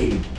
saved.